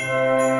Música